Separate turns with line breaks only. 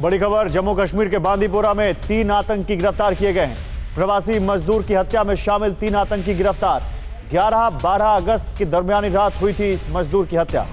बड़ी खबर जम्मू कश्मीर के बांदीपोरा में तीन आतंकी गिरफ़्तार किए गए हैं। प्रवासी मजदूर की हत्या में शामिल तीन आतंकी गिरफ़्तार। 11-12 अगस्त की दरमियानी रात हुई थी इस मजदूर की हत्या।